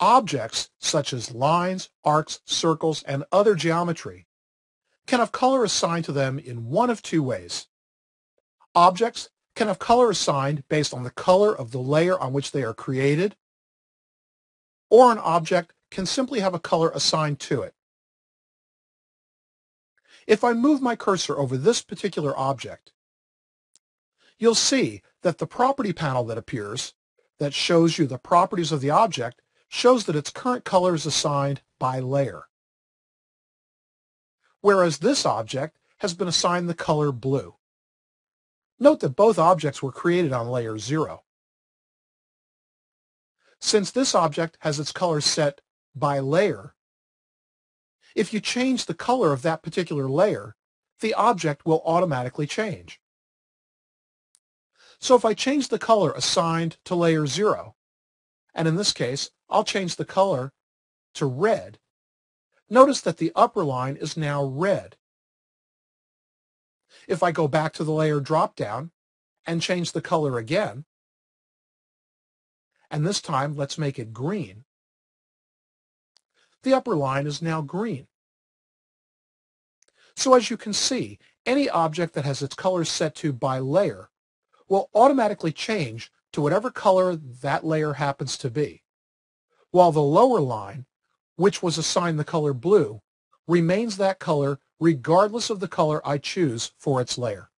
Objects, such as lines, arcs, circles, and other geometry, can have color assigned to them in one of two ways. Objects can have color assigned based on the color of the layer on which they are created, or an object can simply have a color assigned to it. If I move my cursor over this particular object, you'll see that the property panel that appears that shows you the properties of the object shows that its current color is assigned by layer. Whereas this object has been assigned the color blue. Note that both objects were created on layer 0. Since this object has its color set by layer, if you change the color of that particular layer, the object will automatically change. So if I change the color assigned to layer 0, and in this case, I'll change the color to red, notice that the upper line is now red. If I go back to the layer dropdown and change the color again, and this time let's make it green, the upper line is now green. So as you can see, any object that has its color set to by layer will automatically change to whatever color that layer happens to be, while the lower line, which was assigned the color blue, remains that color regardless of the color I choose for its layer.